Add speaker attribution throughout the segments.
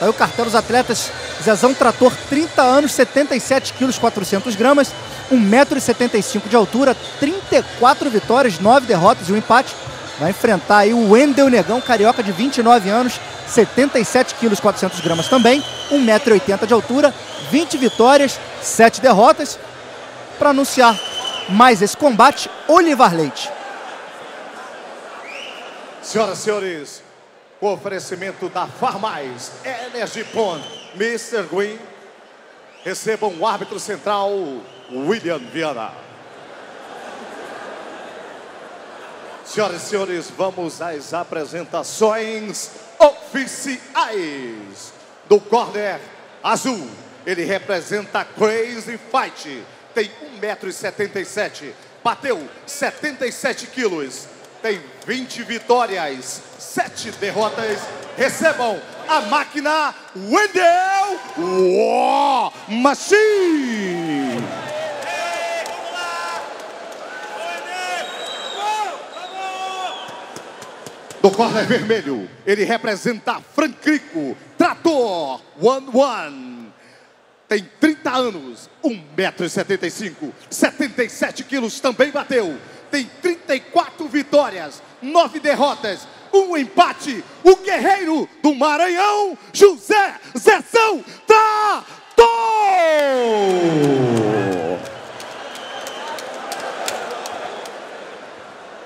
Speaker 1: Aí o cartel dos atletas. Zezão Trator, 30 anos, 77 quilos, 400 gramas, 1,75m de altura, 34 vitórias, 9 derrotas e um empate. Vai enfrentar aí o Wendel Negão, carioca de 29 anos, 77 quilos, 400 gramas também, 1,80m de altura, 20 vitórias, 7 derrotas. Para anunciar mais esse combate, Olivar Leite.
Speaker 2: Senhoras e senhores, o oferecimento da Farmais Energy Pond, Mr. Green. Recebam o árbitro central, William Viana. Senhoras e senhores, vamos às apresentações oficiais. Do corner azul, ele representa Crazy Fight. Tem 1,77m, bateu 77 quilos tem 20 vitórias, 7 derrotas. Recebam a máquina Wendell War Machine. Do corner vermelho, ele representa Francrico, Trator One One. Tem 30 anos, 1,75m, 77 quilos, também bateu tem 34 vitórias, 9 derrotas, um empate. O guerreiro do Maranhão, José Zezão Trator!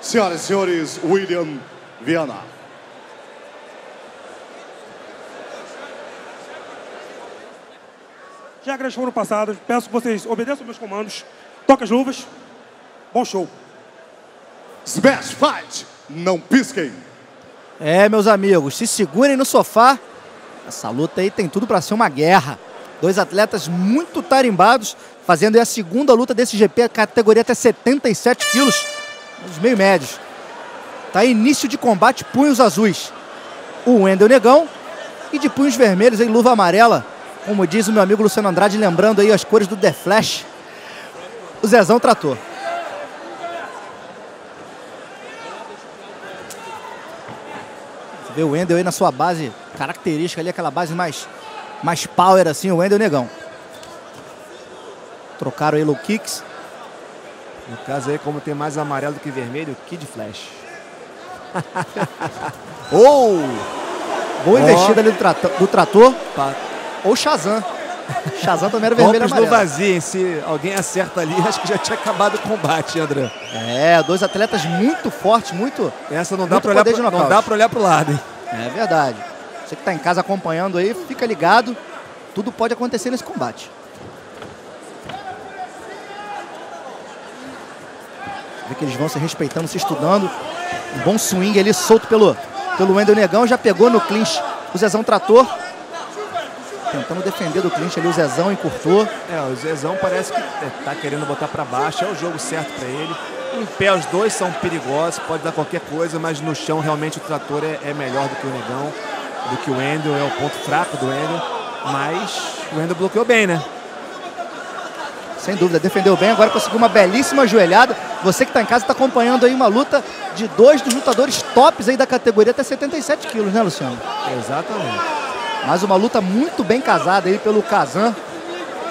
Speaker 2: Senhoras e senhores, William Viana.
Speaker 3: Regras foram passadas. Peço que vocês obedeçam meus comandos. Toca as luvas. Bom show.
Speaker 2: Smash Fight, não pisquem.
Speaker 1: É, meus amigos, se segurem no sofá. Essa luta aí tem tudo para ser uma guerra. Dois atletas muito tarimbados, fazendo a segunda luta desse GP, categoria até 77 quilos, nos meio médios. Tá início de combate, punhos azuis. O Wendel Negão e de punhos vermelhos em luva amarela, como diz o meu amigo Luciano Andrade, lembrando aí as cores do The Flash. O Zezão tratou. Vê o Wendel aí na sua base característica ali, aquela base mais, mais power assim, o Wendel Negão. Trocaram aí low kicks.
Speaker 4: No caso aí, como tem mais amarelo do que vermelho, Kid Flash.
Speaker 1: oh! Boa oh. investida ali do, trator, do trator. Ou Shazam. Shazam também era vermelho
Speaker 4: Golpes no vazio, se alguém acerta ali, acho que já tinha acabado o combate, André.
Speaker 1: É, dois atletas muito fortes, muito.
Speaker 4: Essa não dá para olhar, pro, não dá olhar pro lado, hein?
Speaker 1: É verdade. Você que está em casa acompanhando aí, fica ligado. Tudo pode acontecer nesse combate. Vê que eles vão se respeitando, se estudando. Um bom swing ali, solto pelo, pelo Wendel Negão. Já pegou no clinch o Zezão Trator. Tentando defender do clinch ali, o Zezão encurtou.
Speaker 4: É, o Zezão parece que está querendo botar para baixo. É o jogo certo para ele. Em pé, os dois são perigosos, pode dar qualquer coisa, mas no chão realmente o trator é, é melhor do que o Negão, do que o Wendel, é o ponto fraco do Wendel. Mas o Wendel bloqueou bem, né?
Speaker 1: Sem dúvida, defendeu bem, agora conseguiu uma belíssima joelhada. Você que está em casa está acompanhando aí uma luta de dois dos lutadores tops aí da categoria, até 77 quilos, né, Luciano?
Speaker 4: Exatamente.
Speaker 1: Mais uma luta muito bem casada aí pelo Kazan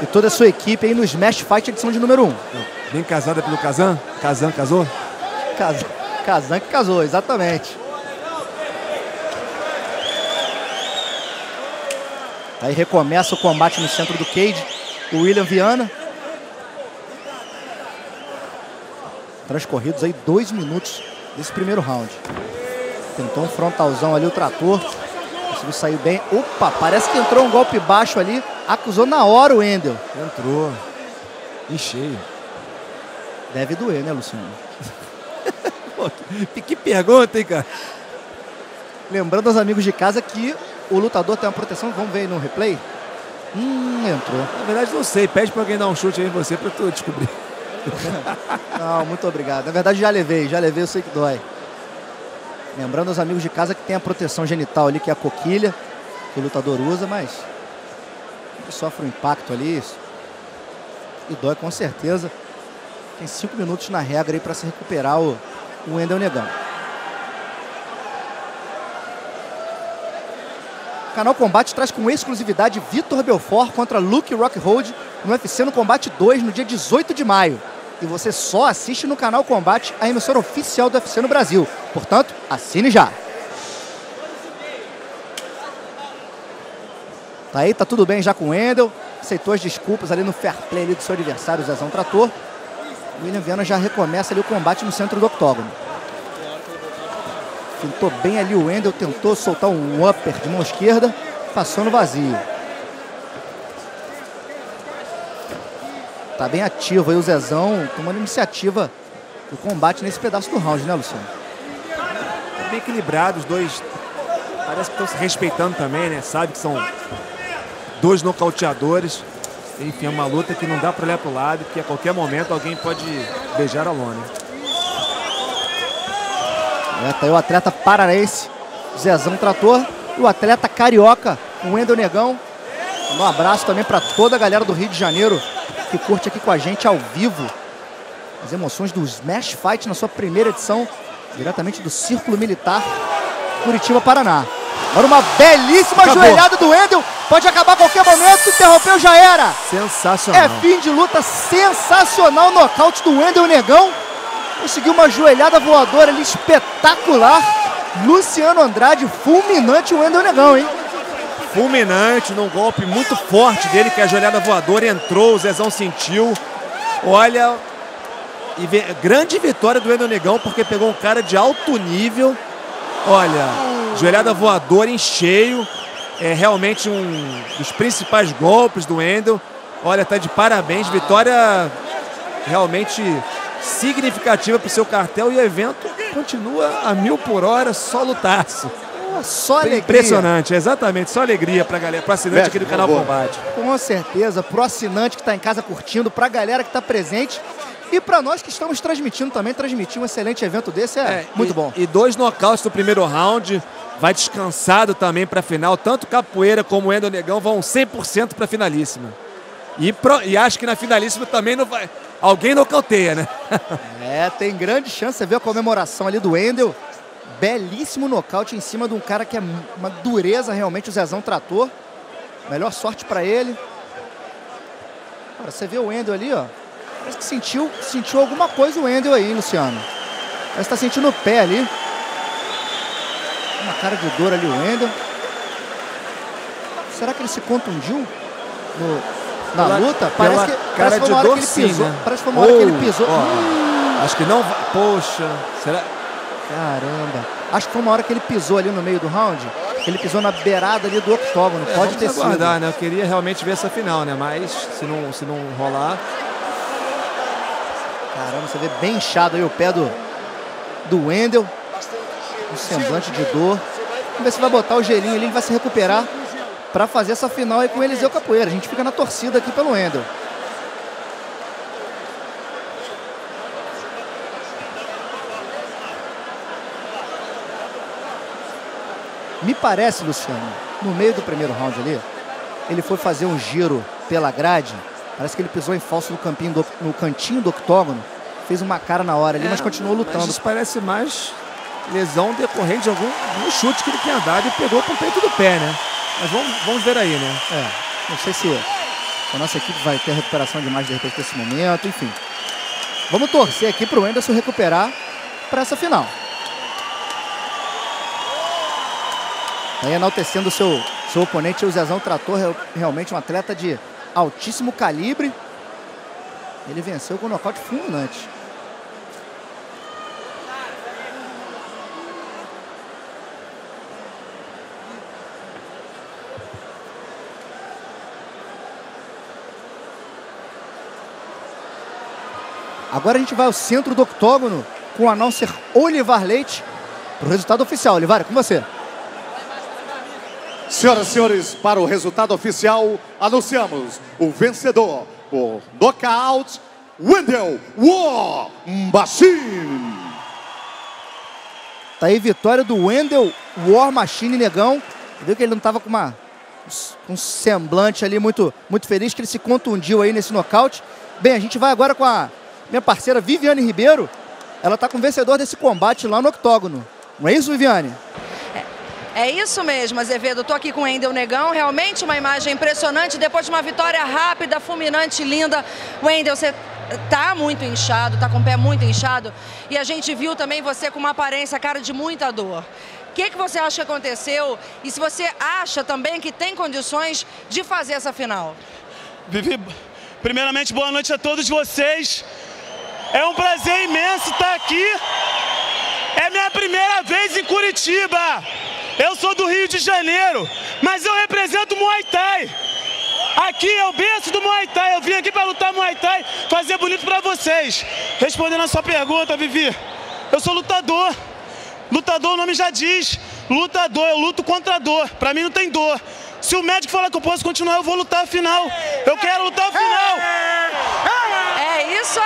Speaker 1: e toda a sua equipe aí no Smash Fight edição de número 1. Um.
Speaker 4: Bem casada pelo Kazan? Kazan casou?
Speaker 1: Kazan, Kazan que casou, exatamente. Aí recomeça o combate no centro do cage. O William Viana. Transcorridos aí dois minutos desse primeiro round. Tentou um frontalzão ali o trator. Conseguiu sair bem. Opa, parece que entrou um golpe baixo ali. Acusou na hora o Endel.
Speaker 4: Entrou. Em cheio.
Speaker 1: Deve doer, né, Luciano?
Speaker 4: Pô, que, que pergunta, hein, cara?
Speaker 1: Lembrando aos amigos de casa que o lutador tem uma proteção. Vamos ver aí no replay. Hum, entrou.
Speaker 4: Na verdade, não sei. Pede pra alguém dar um chute aí em você pra tu descobrir.
Speaker 1: não, muito obrigado. Na verdade, já levei. Já levei, eu sei que dói. Lembrando aos amigos de casa que tem a proteção genital ali, que é a coquilha, que o lutador usa, mas sofre um impacto ali. E dói com certeza. Tem cinco minutos na regra aí para se recuperar o, o Wendel Negão. Canal Combate traz com exclusividade Vitor Belfort contra Luke Rockhold no UFC no Combate 2 no dia 18 de maio. E você só assiste no Canal Combate, a emissora oficial do UFC no Brasil. Portanto, assine já. Tá aí, tá tudo bem já com o Wendel. Aceitou as desculpas ali no fair play ali do seu adversário, Zezão Trator. O William Viana já recomeça ali o combate no centro do octógono. Tentou bem ali o Wendel, tentou soltar um upper de mão esquerda, passou no vazio. Tá bem ativo aí o Zezão, tomando iniciativa do combate nesse pedaço do round, né, Luciano?
Speaker 4: Tá bem equilibrado, os dois parece que estão se respeitando também, né? Sabe que são dois nocauteadores. Enfim, é uma luta que não dá para olhar para o lado, porque a qualquer momento alguém pode beijar a lona.
Speaker 1: É, tá aí o atleta paranaense, Zezão Trator, e o atleta carioca, o Wendel Negão. Um abraço também para toda a galera do Rio de Janeiro que curte aqui com a gente ao vivo as emoções do Smash Fight na sua primeira edição, diretamente do Círculo Militar Curitiba, Paraná. Agora uma belíssima Acabou. joelhada do Wendel. Pode acabar a qualquer momento. Interrompeu, já era.
Speaker 4: Sensacional.
Speaker 1: É fim de luta sensacional. Nocaute do Wendel Negão. Conseguiu uma joelhada voadora ali espetacular. Luciano Andrade, fulminante o Wendel Negão, hein?
Speaker 4: Fulminante, num golpe muito forte dele, que a joelhada voadora entrou, o Zezão sentiu. Olha, e grande vitória do Wendel Negão, porque pegou um cara de alto nível. Olha, joelhada voadora em cheio. É realmente um dos principais golpes do Wendel. Olha, tá de parabéns. Vitória realmente significativa para o seu cartel e o evento continua a mil por hora, só lutaço.
Speaker 1: Só alegria.
Speaker 4: Impressionante, exatamente. Só alegria pra galera, pro assinante aqui do canal Combate.
Speaker 1: Com certeza, pro assinante que está em casa curtindo, pra galera que está presente. E para nós que estamos transmitindo também, transmitir um excelente evento desse é, é muito
Speaker 4: e,
Speaker 1: bom.
Speaker 4: E dois nocautes do primeiro round, vai descansado também para a final. Tanto Capoeira como o Endo Negão vão 100% para a finalíssima. E, pro, e acho que na finalíssima também não vai. Alguém nocauteia, né?
Speaker 1: é, tem grande chance. Você vê a comemoração ali do Endel. Belíssimo nocaute em cima de um cara que é uma dureza realmente, o Zezão trator. Melhor sorte para ele. Agora, você vê o Endel ali, ó. Parece que sentiu, sentiu alguma coisa o Endel aí, Luciano. Parece que tá sentindo o pé ali. Uma cara de dor ali o Wendel. Será que ele se contundiu no, na pela, luta? Parece que, parece que foi uma hora que ele pisou. Né? Parece que foi uma hora oh, que ele pisou. Oh,
Speaker 4: hum. Acho que não vai. Poxa, será?
Speaker 1: Caramba. Acho que foi uma hora que ele pisou ali no meio do round. Ele pisou na beirada ali do octógono. É, Pode ter aguardar,
Speaker 4: sido. né? Eu queria realmente ver essa final, né? Mas se não, se não rolar.
Speaker 1: Caramba, você vê bem inchado aí o pé do, do Wendel um semblante de dor. Vamos ver se vai botar o gelinho ali, ele vai se recuperar para fazer essa final aí com o Eliseu Capoeira. A gente fica na torcida aqui pelo Endel. Me parece, Luciano, no meio do primeiro round ali, ele foi fazer um giro pela grade. Parece que ele pisou em falso no, campinho do, no cantinho do octógono. Fez uma cara na hora ali, é, mas continuou lutando. Mas
Speaker 4: isso parece mais lesão decorrente de algum, algum chute que ele tinha dado e pegou com o peito do pé, né? Mas vamos, vamos ver aí, né?
Speaker 1: É, não sei se a nossa equipe vai ter recuperação de mais de repente nesse momento, enfim. Vamos torcer aqui para o Anderson recuperar para essa final. Aí enaltecendo o seu, seu oponente, o Zezão Trator, realmente um atleta de altíssimo calibre. Ele venceu com um nocaute fulminante. Agora a gente vai ao centro do octógono com o announcer Olivar Leite para o resultado oficial. Olivar, é com você.
Speaker 2: Senhoras e senhores, para o resultado oficial, anunciamos o vencedor por nocaute, Wendell War Machine.
Speaker 1: Tá aí vitória do Wendell War Machine, negão. Viu que ele não estava com uma, um semblante ali muito, muito feliz, que ele se contundiu aí nesse nocaute. Bem, a gente vai agora com a minha parceira Viviane Ribeiro, ela está com o vencedor desse combate lá no octógono. Não é isso, Viviane?
Speaker 5: É, isso mesmo, Azevedo. Estou aqui com o Wendel Negão. Realmente uma imagem impressionante. Depois de uma vitória rápida, fulminante, linda. Wendel, você tá muito inchado, tá com o pé muito inchado. E a gente viu também você com uma aparência, cara, de muita dor. O que, que você acha que aconteceu? E se você acha também que tem condições de fazer essa final?
Speaker 6: Vivi, primeiramente, boa noite a todos vocês. É um prazer imenso estar aqui. É minha primeira vez em Curitiba. Eu sou do Rio de Janeiro, mas eu represento o Muay Thai. Aqui é o berço do Muay Thai. Eu vim aqui para lutar Muay Thai, fazer bonito para vocês. Respondendo a sua pergunta, Vivi, eu sou lutador. Lutador, o nome já diz. Lutador, eu luto contra a dor. Para mim não tem dor. Se o médico falar que eu posso continuar, eu vou lutar a final. Eu quero lutar a final.
Speaker 5: É isso aí.